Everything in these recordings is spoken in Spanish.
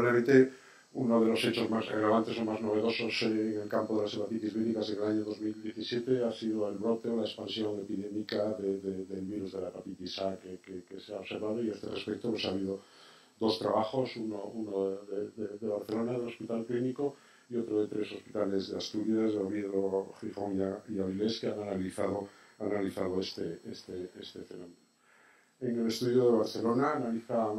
probablemente uno de los hechos más relevantes o más novedosos en el campo de las hepatitis víricas en el año 2017 ha sido el brote o la expansión epidémica del virus de la hepatitis A que, se ha observado y a este respecto pues, ha habido dos trabajos, uno, uno de, Barcelona, del Hospital Clínico, y otro de tres hospitales de Asturias, de Oviedo, Gijón y, Avilés, que han analizado, analizado este, este, este fenómeno. En el estudio de Barcelona analiza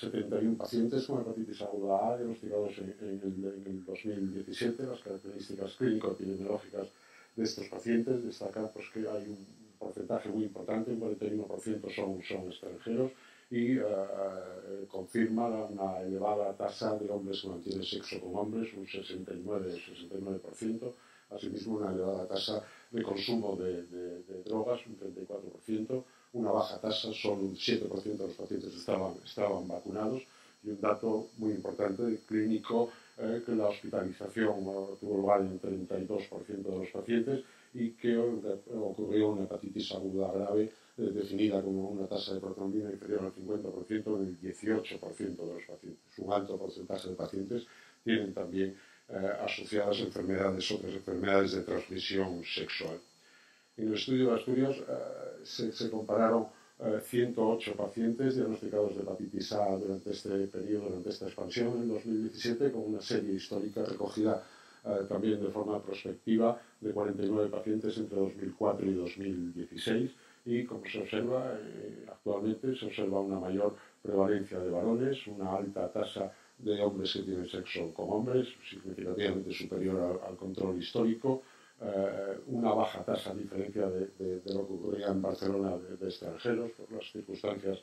71 pacientes con hepatitis aguda A diagnosticados en, el, 2017. Las características clínico-epidemiológicas de estos pacientes destacan pues, que hay un porcentaje muy importante, un 41% son, son extranjeros y uh, confirma una elevada tasa de hombres que mantienen sexo con hombres, un 69-69%, asimismo una elevada tasa de consumo de drogas, un 34%, una baja tasa, solo un 7% de los pacientes estaban, estaban vacunados y un dato muy importante clínico eh, que la hospitalización eh, tuvo lugar en el 32% de los pacientes y que ocurrió una hepatitis aguda grave eh, definida como una tasa de protrombina inferior al 50% en el 18% de los pacientes. Un alto porcentaje de pacientes tienen también asociadas enfermedades, otras enfermedades de transmisión sexual. En el estudio de Asturias se, se, compararon 108 pacientes diagnosticados de hepatitis A durante este periodo, durante esta expansión en 2017, con una serie histórica recogida eh, también de forma prospectiva de 49 pacientes entre 2004 y 2016 y como se observa eh, actualmente se observa una mayor prevalencia de varones, una alta tasa de hombres que tienen sexo con hombres, significativamente superior al control histórico, eh, una baja tasa, a diferencia de, lo que ocurría en Barcelona de, extranjeros, por las circunstancias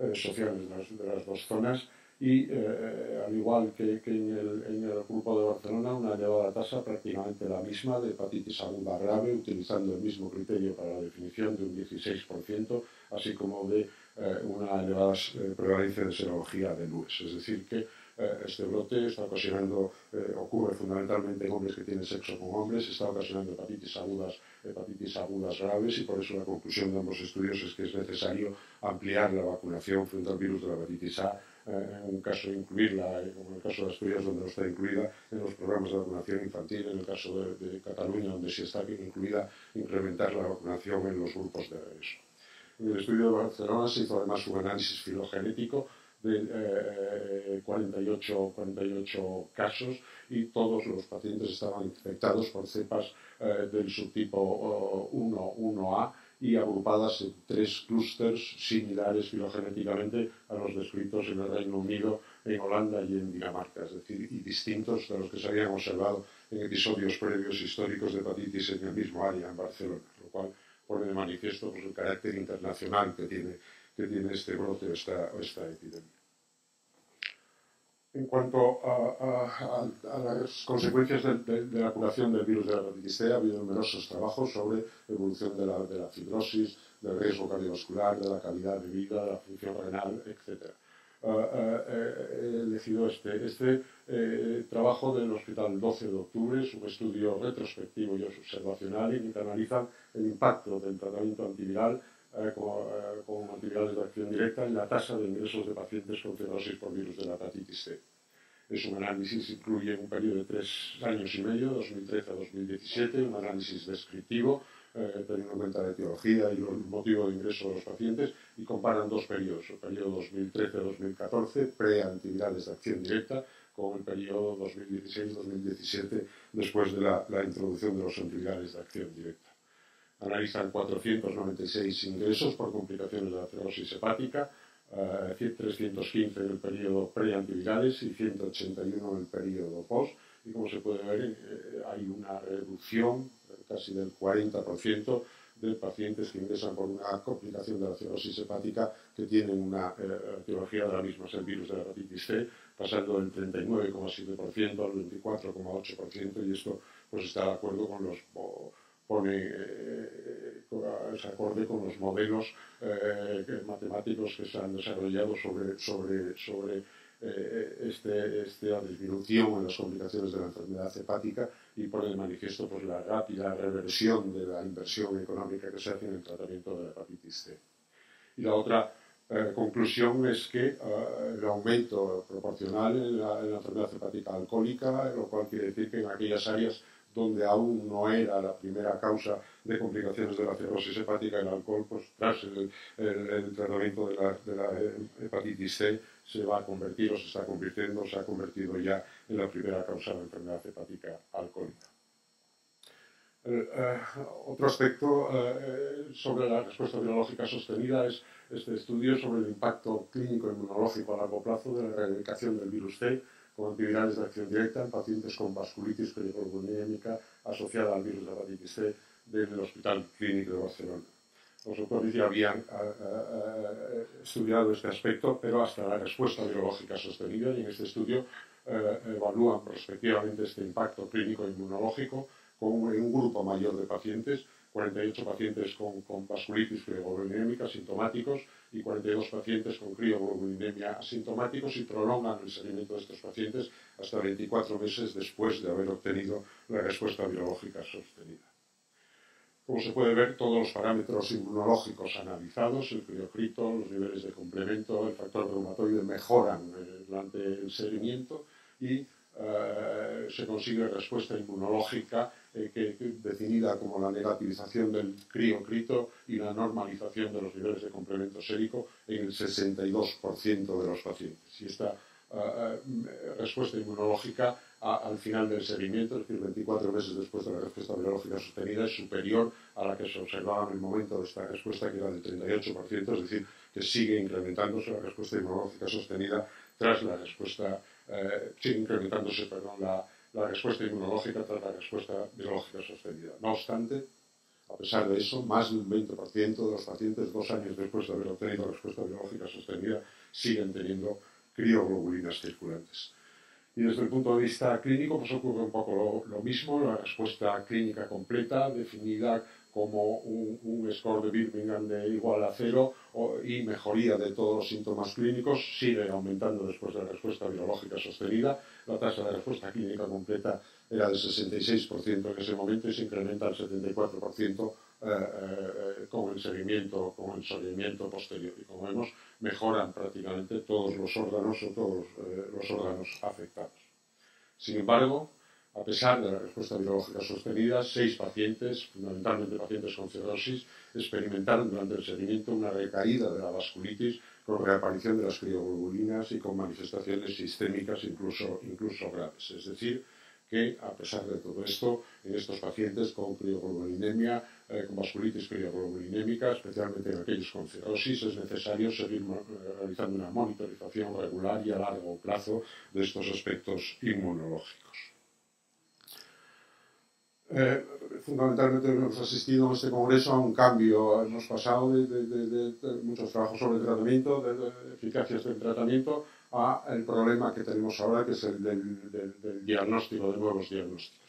eh, sociales de las, dos zonas, y eh, al igual que, en, el, grupo de Barcelona, una elevada tasa prácticamente la misma de hepatitis aguda grave, utilizando el mismo criterio para la definición de un 16%, así como de una elevada prevalencia de serología de NUES. Es decir, que eh, este brote está ocasionando, eh, ocurre fundamentalmente en hombres que tienen sexo con hombres, está ocasionando hepatitis agudas, hepatitis agudas graves y por eso la conclusión de ambos estudios es que es necesario ampliar la vacunación frente al virus de la hepatitis A, eh, en un caso incluirla, como en el caso de Asturias donde no está incluida, en los programas de vacunación infantil, en el caso de, Cataluña donde sí está incluida, incrementar la vacunación en los grupos de riesgo. En el estudio de Barcelona se hizo además un análisis filogenético de 48, 48 casos y todos los pacientes estaban infectados por cepas eh, del subtipo 1, 1A y agrupadas en tres clústeres similares filogenéticamente a los descritos en el Reino Unido, en Holanda y en Dinamarca, es decir, y distintos de los que se habían observado en episodios previos históricos de hepatitis en el mismo área, en Barcelona, lo cual pone de manifiesto pues, el carácter internacional que tiene que tiene este brote o esta, esta epidemia. En cuanto a, las consecuencias de, la curación del virus de la hepatitis C, ha habido numerosos trabajos sobre evolución de la, de la fibrosis, del riesgo cardiovascular, de la calidad de vida, de la función renal, etc. Uh, uh, he elegido este, este eh, trabajo del Hospital 12 de Octubre, es un estudio retrospectivo y observacional en que analizan el impacto del tratamiento antiviral eh, con, materiales de acción directa en la tasa de ingresos de pacientes con cirrosis por virus de la hepatitis C. Es un análisis, incluye un periodo de tres años y medio, 2013 a 2017, un análisis descriptivo, eh, teniendo en cuenta la etiología y el motivo de ingreso de los pacientes, y comparan dos periodos, el periodo 2013-2014, pre-antivirales de acción directa, con el periodo 2016-2017, después de la, la introducción de los antivirales de acción directa analizan 496 ingresos por complicaciones de la cirrosis hepática, 315 eh, en el periodo pre-antivirales y 181 en el periodo post. Y como se puede ver, eh, hay una reducción casi del 40% de pacientes que ingresan por una complicación de la cirrosis hepática que tienen una eh, etiología de la misma, es el virus de la hepatitis C, pasando del 39,7% al 24,8% y esto pues está de acuerdo con los pone eh, es acorde con los modelos eh, matemáticos que se han desarrollado sobre, sobre, sobre eh, este, esta disminución en las complicaciones de la enfermedad hepática y pone de manifiesto pues, la rápida reversión de la inversión económica que se hace en el tratamiento de la hepatitis C. Y la otra eh, conclusión es que eh, el aumento proporcional en la, enfermedad hepática alcohólica, lo cual quiere decir que en aquellas áreas donde aún no era la primera causa de complicaciones de la cirrosis hepática, el alcohol, pues tras el, tratamiento de la, la, hepatitis C, se va a convertir o se está convirtiendo, se ha convertido ya en la primera causa de enfermedad hepática alcohólica. Eh, otro aspecto sobre la respuesta biológica sostenida es este estudio sobre el impacto clínico inmunológico a largo plazo de la erradicación del virus C con antivirales de acción directa en pacientes con vasculitis pericorbunémica asociada al virus de hepatitis C del Hospital Clínico de Barcelona. Los autores ya habían estudiado este aspecto, pero hasta la respuesta biológica sostenida, y en este estudio eh, evalúan prospectivamente este impacto clínico inmunológico con un grupo mayor de pacientes 48 pacientes con, con vasculitis crioglobulinémica asintomáticos y 42 pacientes con crioglobulinemia asintomáticos y prolongan el seguimiento de estos pacientes hasta 24 meses después de haber obtenido la respuesta biológica sostenida. Como se puede ver, todos los parámetros inmunológicos analizados, el criocrito, los niveles de complemento, el factor reumatoide, mejoran durante el seguimiento y eh, se consigue respuesta inmunológica eh, que, definida como la negativización del criocrito y la normalización de los niveles de complemento sérico en el 62% de los pacientes. Y esta eh, respuesta inmunológica al final del seguimiento, es decir, 24 meses después de la respuesta biológica sostenida, es superior a la que se observaba en el momento de esta respuesta, que era del 38%, es decir, que sigue incrementándose la respuesta inmunológica sostenida tras la respuesta eh, sigue incrementándose perdón, la, la, respuesta inmunológica tras la respuesta biológica sostenida. No obstante, a pesar de eso, más de un 20% de los pacientes dos años después de haber obtenido respuesta biológica sostenida siguen teniendo crioglobulinas circulantes. Y desde el punto de vista clínico, pues ocurre un poco lo, lo mismo, la respuesta clínica completa, definida como un, score de Birmingham de igual a cero y mejoría de todos los síntomas clínicos, sigue aumentando después de la respuesta biológica sostenida. La tasa de respuesta clínica completa era del 66% en ese momento y se incrementa al 74% eh, eh, con el seguimiento, con el seguimiento posterior. Y como vemos, mejoran prácticamente todos los órganos o todos eh, los órganos afectados. Sin embargo, a pesar de la respuesta biológica sostenida, seis pacientes, fundamentalmente pacientes con cirrosis, experimentaron durante el seguimiento una recaída de la vasculitis con reaparición de las crioglobulinas y con manifestaciones sistémicas incluso, incluso graves. Es decir, que a pesar de todo esto, en estos pacientes con crioglobulinemia, eh, con vasculitis crioglobulinémica, especialmente en aquellos con cirrosis, es necesario seguir realizando una monitorización regular y a largo plazo de estos aspectos inmunológicos. Eh, fundamentalmente hemos asistido en este congreso a un cambio. Hemos pasado de, muchos trabajos sobre el tratamiento, de, eficacias del tratamiento, a el problema que tenemos ahora, que es el del, diagnóstico, de nuevos diagnósticos.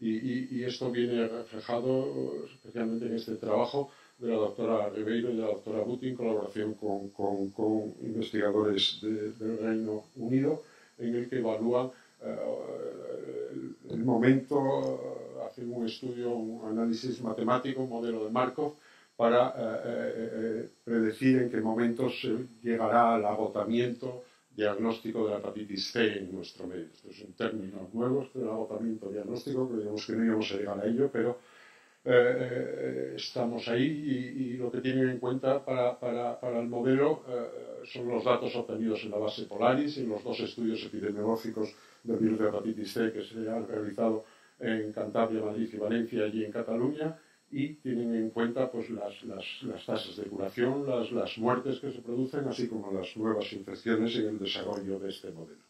Y, esto viene reflejado especialmente en este trabajo de la doctora Ribeiro y de la doctora Buti en colaboración con, investigadores del Reino Unido, en el que evalúan eh, el momento hacen un estudio, un análisis matemático, un modelo de Markov, para eh, eh, eh, predecir en qué momentos llegará al agotamiento diagnóstico de la hepatitis C en nuestro medio. Esto es un término nuevo, esto el agotamiento diagnóstico, creíamos que no íbamos a llegar a ello, pero estamos ahí y, lo que tienen en cuenta para, para, para el modelo son los datos obtenidos en la base Polaris y en los dos estudios epidemiológicos del virus de hepatitis C que se han realizado en Cantabria, Madrid y Valencia y en Cataluña y tienen en cuenta pues, las, tasas de curación, las, las, muertes que se producen, así como las nuevas infecciones en el desarrollo de este modelo.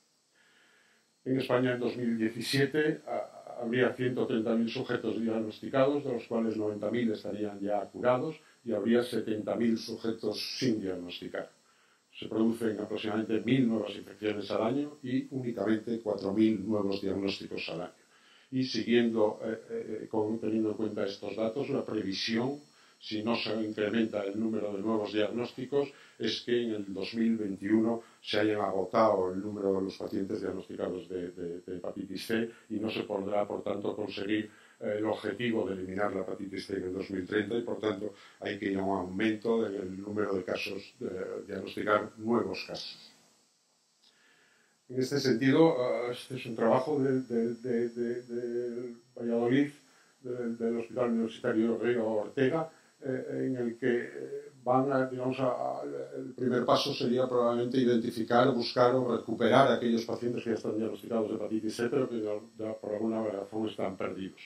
En España en 2017 habría 130.000 sujetos diagnosticados, de los cuales 90.000 estarían ya curados y habría 70.000 sujetos sin diagnosticar. Se producen aproximadamente 1.000 nuevas infecciones al año y únicamente 4.000 nuevos diagnósticos al año y siguiendo, eh, eh, teniendo en cuenta estos datos, la previsión, si no se incrementa el número de nuevos diagnósticos, es que en el 2021 se hayan agotado el número de los pacientes diagnosticados de, hepatitis C y no se podrá, por tanto, conseguir el objetivo de eliminar la hepatitis C en el 2030 y por tanto hay que ir a un aumento en el número de casos, de diagnosticar nuevos casos. En este sentido, ah, este es un trabajo de, de, Valladolid, del Hospital Universitario Río Ortega, eh, en el que eh, van a, digamos, el primer paso sería probablemente identificar, buscar o recuperar aquellos pacientes que ya están diagnosticados de hepatitis C, pero que por alguna razón están perdidos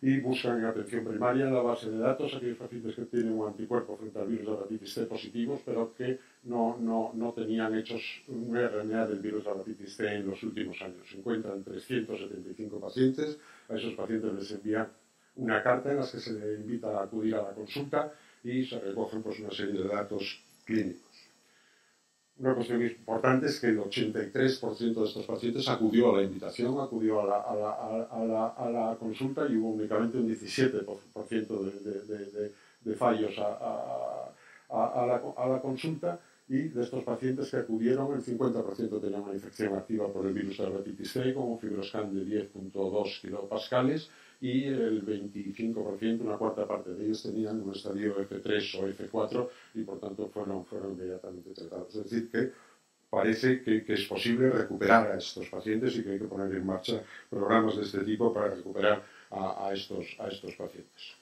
y buscan en atención primaria en la base de datos aquellos pacientes que tienen un anticuerpo frente al virus de hepatitis C positivos, pero que no, no, no tenían hechos un RNA del virus de hepatitis C en los últimos años. Se encuentran 375 pacientes, a esos pacientes les envían una carta en la que se les invita a acudir a la consulta y se recogen pues, una serie de datos clínicos. Una cuestión importante es que el 83% de estos pacientes acudió a la invitación, acudió a la, a la, a la, a la consulta y hubo únicamente un 17% de, fallos a, la, consulta y de estos pacientes que acudieron, el 50% tenían una infección activa por el virus de la hepatitis C con un fibroscan de 10.2 kilopascales y el 25%, una cuarta parte de ellos tenían un estadio F3 o F4 y por tanto fueron, fueron inmediatamente tratados. Es decir, que parece que, es posible recuperar a estos pacientes y que hay que poner en marcha programas de este tipo para recuperar a, estos, a estos pacientes.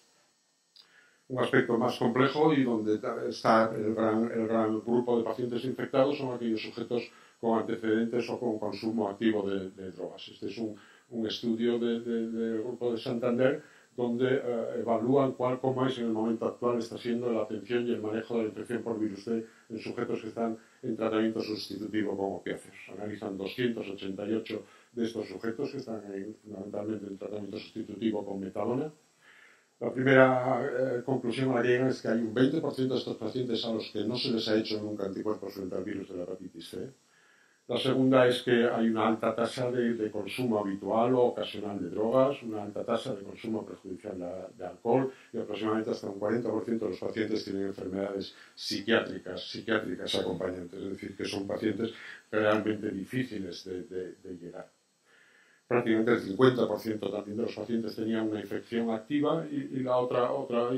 Un aspecto más complejo y donde está el gran, grupo de pacientes infectados son aquellos sujetos con antecedentes o con consumo activo de, drogas. Este es un, un estudio del de, Grupo de Santander donde eh, evalúan cuál, cómo es en el momento actual está siendo la atención y el manejo de la infección por virus C en sujetos que están en tratamiento sustitutivo con opiáceos. Analizan 288 de estos sujetos que están fundamentalmente en tratamiento sustitutivo con metadona. La primera eh, conclusión a la que es que hay un 20% de estos pacientes a los que no se les ha hecho nunca anticuerpos frente al virus de la hepatitis C la segunda es que hay una alta tasa de, consumo habitual o ocasional de drogas, una alta tasa de consumo perjudicial de, alcohol y aproximadamente hasta un 40% de los pacientes tienen enfermedades psiquiátricas, psiquiátricas acompañantes, es decir, que son pacientes realmente difíciles de, llegar. Prácticamente el 50% también de los pacientes tenían una infección activa y, la otra, otra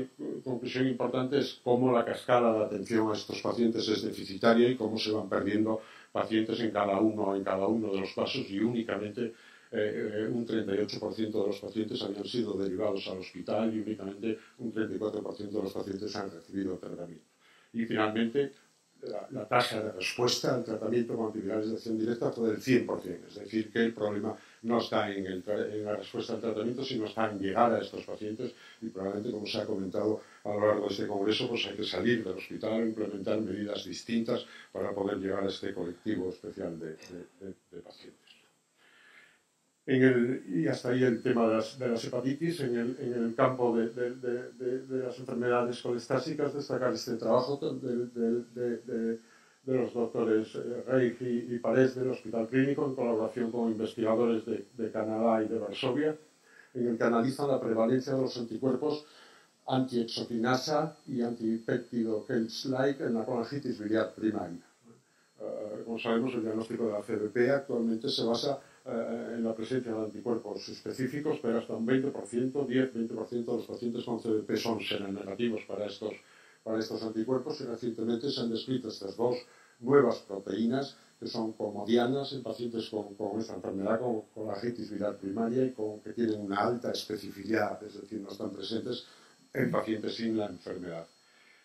conclusión importante es cómo la cascada de atención a estos pacientes es deficitaria y cómo se van perdiendo pacientes en cada uno, en cada uno de los casos y únicamente eh, un 38% de los pacientes habían sido derivados al hospital y únicamente un 34% de los pacientes han recibido tratamiento. Y finalmente, la, tasa de respuesta al tratamiento con antivirales de acción directa fue del 100%, es decir, que el problema no está en, la respuesta al tratamiento, sino está en llegar a estos pacientes y probablemente, como se ha comentado a lo largo de este congreso, pues hay que salir del hospital, implementar medidas distintas para poder llegar a este colectivo especial de, pacientes y hasta ahí el tema de las, hepatitis. En el, en el campo de, las enfermedades colestásicas, destacar este trabajo de, los doctores eh, Reich y, Parés del Hospital Clínico en colaboración con investigadores de, Canadá y de Varsovia, en el que analizan la prevalencia de los anticuerpos antiexotinasa y antipéptido like en la colangitis biliar primaria. Eh, como sabemos, el diagnóstico de la CBP actualmente se basa eh, en la presencia de anticuerpos específicos, pero hasta un 20%, 10-20% de los pacientes con CBP son seronegativos para estos, para estos anticuerpos y recientemente se han descrito estas dos nuevas proteínas que son comodianas en pacientes con, con esta enfermedad, con, con la artritis viral primaria y con, que tienen una alta especificidad, es decir, no están presentes en pacientes sin la enfermedad.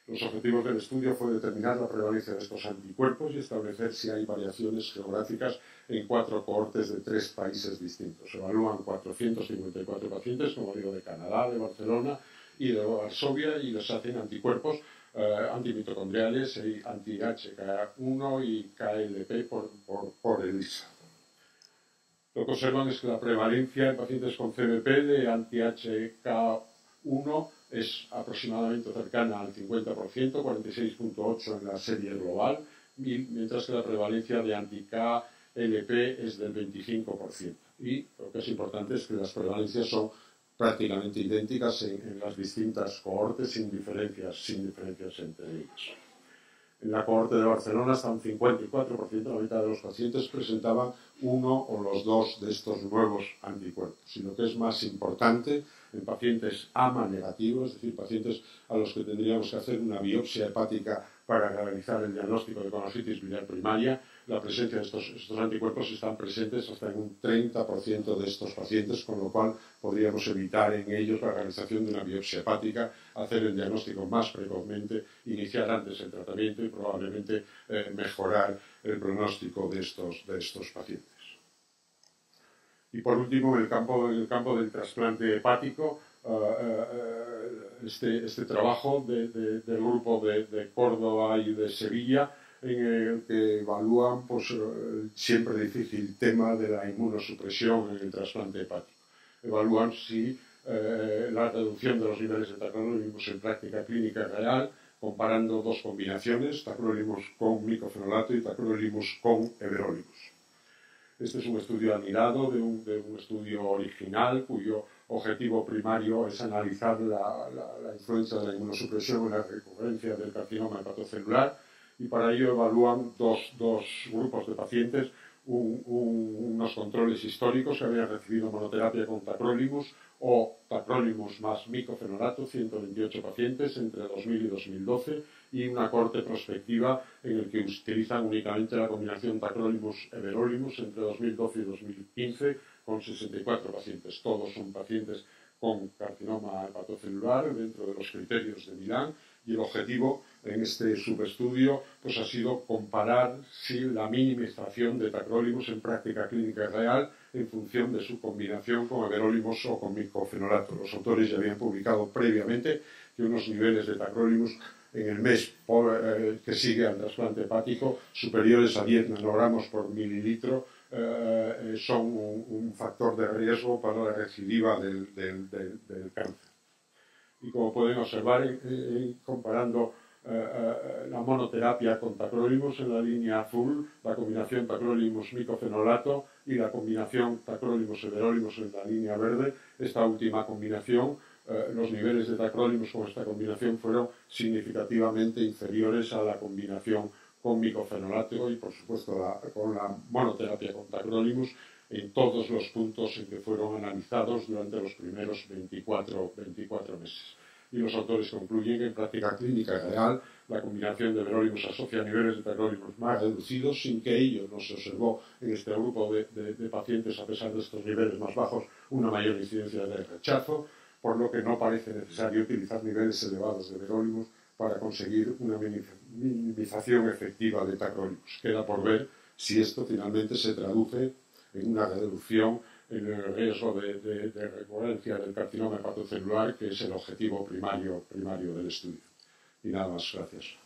Los objetivos del estudio fue determinar la prevalencia de estos anticuerpos y establecer si hay variaciones geográficas en cuatro cohortes de tres países distintos. Se evalúan 454 pacientes, como digo, de Canadá, de Barcelona y de Varsovia y les hacen anticuerpos eh, antimitocondriales y anti-HK1 y KLP por, por, por ELISA. Lo que observan es que la prevalencia en pacientes con CBP de anti-HK1 es aproximadamente cercana al 50%, 46.8% en la serie global, mientras que la prevalencia de anti-KLP es del 25%. Y lo que es importante es que las prevalencias son prácticamente idénticas en, las distintas cohortes sin diferencias, sin diferencias entre ellas. En la cohorte de Barcelona hasta un 54%, la mitad de los pacientes presentaban uno o los dos de estos nuevos anticuerpos. Y que es más importante en pacientes AMA negativos, es decir, pacientes a los que tendríamos que hacer una biopsia hepática para realizar el diagnóstico de colonitis biliar primaria, la presencia de estos, anticuerpos están presentes hasta en un 30% de estos pacientes, con lo cual podríamos evitar en ellos la realización de una biopsia hepática, hacer el diagnóstico más precozmente, iniciar antes el tratamiento y probablemente eh, mejorar el pronóstico de estos, de estos pacientes. Y por último, en el campo, en el campo del trasplante hepático, este, este, trabajo del grupo de, Córdoba y de Sevilla, en el que evalúan pues, el siempre difícil tema de la inmunosupresión en el trasplante hepático. Evalúan si eh, la reducción de los niveles de tacrolimus en práctica clínica real, comparando dos combinaciones, tacrolimus con micofenolato y tacrolimus con everolimus. Este es un estudio admirado de un, de un estudio original cuyo objetivo primario es analizar la, influencia de la inmunosupresión en la recurrencia del carcinoma hepatocelular y para ello evalúan dos, grupos de pacientes, unos controles históricos que habían recibido monoterapia con tacrolimus o tacrolimus más micofenolato, 128 pacientes entre 2000 y 2012, y una corte prospectiva en el que utilizan únicamente la combinación tacrolimus-everolimus entre 2012 y 2015 con 64 pacientes. Todos son pacientes con carcinoma hepatocelular dentro de los criterios de Milán y el objetivo en este subestudio pues, ha sido comparar si la minimización de tacrolimus en práctica clínica real en función de su combinación con everolimus o con micofenolato. Los autores ya habían publicado previamente que unos niveles de tacrolimus en el mes eh, que sigue al trasplante hepático superiores a 10 nanogramos por mililitro eh, son un, factor de riesgo para la recidiva del, cáncer. Y como pueden observar, comparando eh, la monoterapia con tacrolimus en la línea azul, la combinación tacrolimus-micofenolato y la combinación tacrolimus-everolimus en la línea verde, esta última combinación eh, los niveles de tacrolimus con esta combinación fueron significativamente inferiores a la combinación con micofenolato y, por supuesto, con la monoterapia con tacrolimus en todos los puntos en que fueron analizados durante los primeros 24, 24 meses. Y los autores concluyen que en práctica clínica real la combinación de verolimus asocia niveles de tacrolimus más reducidos sin que ello no se observó en este grupo de, de pacientes, a pesar de estos niveles más bajos, una mayor incidencia de rechazo por lo que no parece necesario utilizar niveles elevados de verolimus para conseguir una minimización efectiva de tacrolimus. Queda por ver si esto finalmente se traduce en una reducción en el riesgo de, recurrencia del carcinoma hepatocelular, que es el objetivo primario, primario del estudio. Y nada más, gracias.